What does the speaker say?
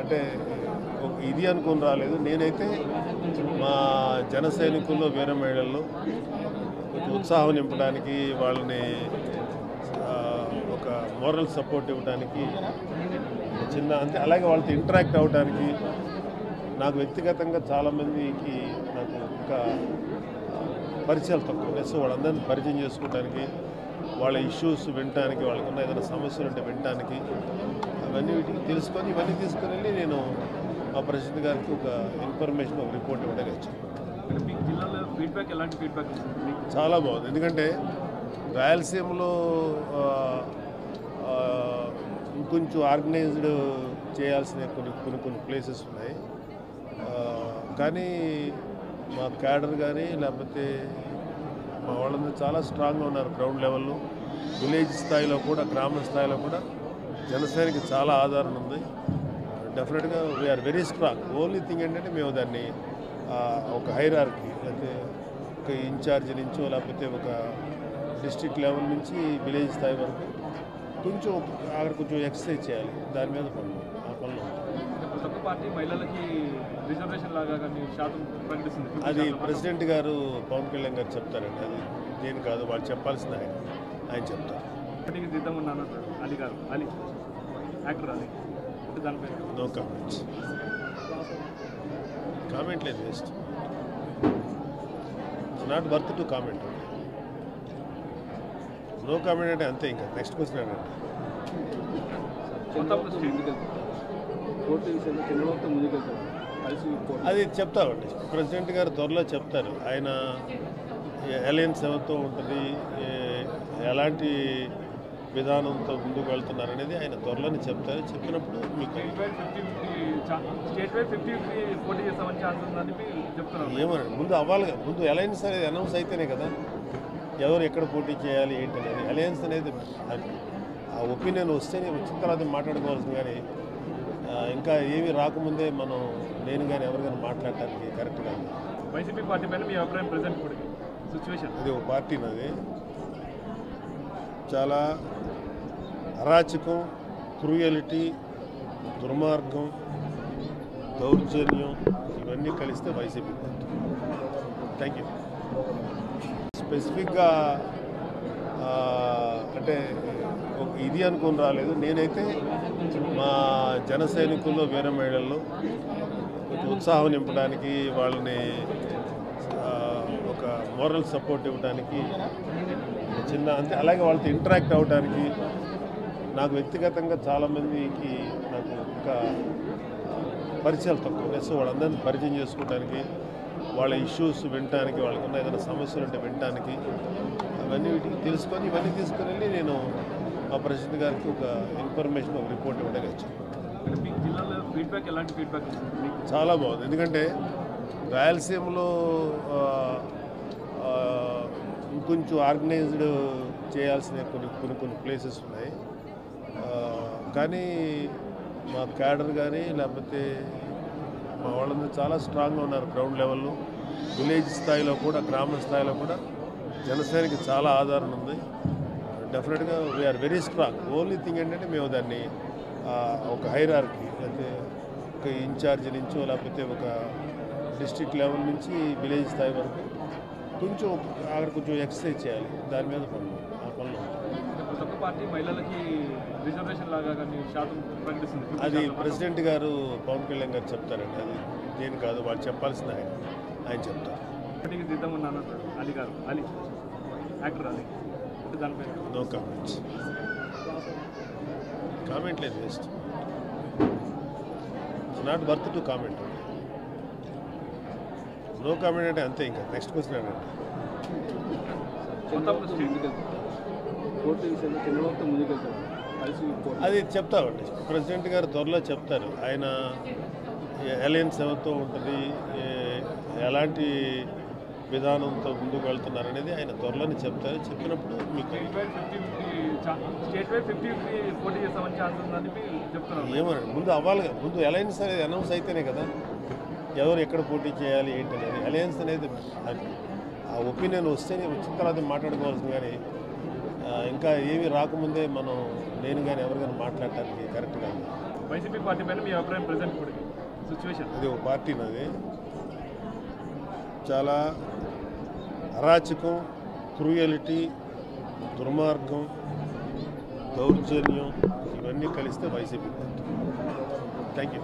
అంటే ఇది అనుకుని రాలేదు. నేనైతే మా జన సైనికుల్లో వేరే మహిళల్లో ఉత్సాహం నింపడానికి వాళ్ళని ఒక మోరల్ సపోర్ట్ ఇవ్వడానికి చిన్న అంతే అలాగే వాళ్ళతో ఇంటరాక్ట్ అవ్వడానికి నాకు వ్యక్తిగతంగా చాలామందికి నాకు ఇంకా పరిచయాలు తక్కువ. సో వాళ్ళందరినీ పరిచయం చేసుకోవడానికి వాళ్ళ ఇష్యూస్ వినటానికి వాళ్ళకున్న ఏదైనా సమస్యలు ఉంటే వినటానికి అవన్నీ వీటికి తెలుసుకొని ఇవన్నీ తీసుకొని వెళ్ళి నేను మా ప్రెసిడెంట్ గారికి ఒక ఇన్ఫర్మేషన్ ఒక రిపోర్ట్ ఇవ్వడానికి వచ్చాను. ఫీడ్బ్యాక్ ఎలాంటి ఫీడ్బ్యాక్ చాలా బాగుంది. ఎందుకంటే రాయలసీమలో ఇంకొంచెం ఆర్గనైజ్డ్ చేయాల్సిన కొన్ని కొన్ని కొన్ని ప్లేసెస్ ఉన్నాయి. కానీ మా క్యాడర్ కానీ లేకపోతే మా వాళ్ళందరూ చాలా స్ట్రాంగ్గా ఉన్నారు గ్రౌండ్ లెవెల్లో. విలేజ్ స్థాయిలో కూడా గ్రామ స్థాయిలో కూడా జనసేనకి చాలా ఆదరణ ఉంది. డెఫినెట్గా we're very strong only thing ఏంటంటే మేము దాన్ని ఒక హైరార్కి లేకపోతే ఒక ఇన్ఛార్జ్ నుంచో లేకపోతే ఒక డిస్ట్రిక్ట్ లెవెల్ నుంచి విలేజ్ స్థాయి వరకు కొంచెం అక్కడ కొంచెం ఎక్సర్సైజ్ చేయాలి. దాని మీద పనులు పార్టీ మహిళలకి రిజర్వేషన్ లాగా శాతం ప్రకటిస్తుంది. అది. ప్రెసిడెంట్ గారు పవన్ కళ్యాణ్ గారు చెప్తారండి. అది నేను కాదు వాళ్ళు చెప్పాల్సిన ఆయన. ఆయన చెప్తారు. ఉన్నాను అంటారు అలీ గారు. అలీ. యాక్టర్ అలీ. అంటే దానిపై నో కామెంట్స్ కామెంట్ లేదు waste not worth to comment no comment అంటే అంతే ఇంకా. నెక్స్ట్ క్వశ్చన్ స్టేట్ కోర్టు విషయంలో చంద్రబాబుతో ముందుకెళ్తారు అది చెప్తామండి ప్రెసిడెంట్ గారు త్వరలో చెప్తారు. ఆయన అలయన్స్ ఎవరితో ఉంటుంది. ఎలాంటి విధానంతో ముందుకు వెళ్తున్నారు అనేది ఆయన త్వరలోనే చెప్తారు. చెప్పినప్పుడు మీకు ఏమనండి. ముందు అవ్వాలి కదా. ముందు అలయన్స్ అనేది అనౌన్స్ అయితేనే కదా ఎవరు ఎక్కడ పోటీ చేయాలి ఏంటి అనేది అలయన్స్ అనేది ఆ ఒపీనియన్ వస్తేనే వచ్చిన తర్వాత మాట్లాడుకోవాల్సింది కానీ ఇంకా ఏవి రాకముందే మనం నేను కానీ ఎవరు కానీ మాట్లాడటానికి కరెక్ట్ కాదు వైసీపీ పార్టీ పైన మీ అభిప్రాయం ప్రజెంట్ సిచ్యువేషన్ అది ఒక పార్టీ నాది. చాలా అరాచకం క్రూయలిటీ దుర్మార్గం దౌర్జన్యం ఇవన్నీ కలిస్తే వైసీపీ పార్టీ. థ్యాంక్ యూ స్పెసిఫిక్గా అంటే ఇది అనుకుని రాలేదు. నేనైతే మా జన సైనికుల్లో వీర మహిళల్లో కొంచెం ఉత్సాహం నింపడానికి వాళ్ళని ఒక మోరల్ సపోర్ట్ ఇవ్వడానికి చిన్న అంతే అలాగే వాళ్ళతో ఇంటరాక్ట్ అవ్వడానికి నాకు వ్యక్తిగతంగా చాలామందికి నాకు ఇంకా పరిచయాలు తక్కువ. సో వాళ్ళందరినీ పరిచయం చేసుకోవడానికి వాళ్ళ ఇష్యూస్ వినటానికి వాళ్ళకున్న ఏదైనా సమస్యలు ఉంటే వినటానికి అవన్నీ వీటికి తెలుసుకొని ఇవన్నీ తీసుకొని వెళ్ళి నేను మా ప్రెసిడెంట్ గారికి ఒక ఇన్ఫర్మేషన్ ఒక రిపోర్ట్ ఇవ్వడానికి వచ్చాను ఫీడ్బ్యాక్ ఎలాంటి ఫీడ్బ్యాక్ చాలా బాగుంది. ఎందుకంటే రాయలసీమలో ఆ, ఆ, ఇంకొంచెం ఆర్గనైజ్డ్ చేయాల్సిన కొన్ని కొన్ని కొన్ని ప్లేసెస్ ఉన్నాయి. ఆ, కానీ మా క్యాడర్ కానీ లేకపోతే మా వాళ్ళందరూ చాలా స్ట్రాంగ్గా ఉన్నారు గ్రౌండ్ లెవెల్లో విలేజ్ స్థాయిలో కూడా గ్రామ స్థాయిలో కూడా జనసేనకి చాలా ఆదరణ ఉంది. డెఫినెట్గా we're very strong only thing ఏంటంటే మేము దాన్ని ఒక హైరార్కి లేకపోతే ఒక ఇన్ఛార్జ్ నుంచో లేకపోతే ఒక డిస్ట్రిక్ట్ లెవెల్ నుంచి విలేజ్ స్థాయి వరకు కొంచెం అక్కడ కొంచెం ఎక్సర్సైజ్ చేయాలి. దాని మీద పనులు ఆ పనులు పార్టీ మహిళలకి రిజర్వేషన్ లాగా కానీ శాతం ప్రకటిస్తుంది. ఫిఫ్టీ అది. ప్రెసిడెంట్ గారు పవన్ కళ్యాణ్ గారు చెప్తారండి. అది నేను కాదు వాళ్ళు చెప్పాల్సిన ఆయన. ఆయన చెప్తారు. అంటారు Ali garu Ali actor Ali. No comments comment లేదు waste not worth to comment no comment అంటే అంతే ఇంకా. నెక్స్ట్ క్వశ్చన్ అనండి అది చెప్తామండి. ప్రెసిడెంట్ గారు త్వరలో చెప్తారు. ఆయన అలయన్స్ ఎవరితో ఉంటుంది? ఏ- ఎలాంటి విధానంతో ముందుకు వెళ్తున్నారు అనేది ఆయన త్వరలోనే చెప్తారు. చెప్పినప్పుడు మీకు ఏమనండి ముందు అవ్వాలి. ముందు అలయన్స్ అనేది అనౌన్స్ అయితేనే కదా ఎవరు ఎక్కడ పోటీ చేయాలి ఏంటి అనేది అలయన్స్ అనేది ఆ ఒపీనియన్ వస్తేనే వచ్చిన తర్వాత మాట్లాడుకోవాల్సింది కానీ ఇంకా ఏవి రాకముందే మనం నేను కానీ ఎవరు కానీ మాట్లాడటానికి కరెక్ట్ కాదు వైసీపీ పార్టీ పైన మీ అభిప్రాయం ప్రజెంట్ సిచ్యువేషన్ అది ఒక పార్టీ నాది. చాలా అరాచకం క్రూయలిటీ దుర్మార్గం దౌర్జన్యం ఇవన్నీ కలిస్తే వైసీపీ థ్యాంక్ యూ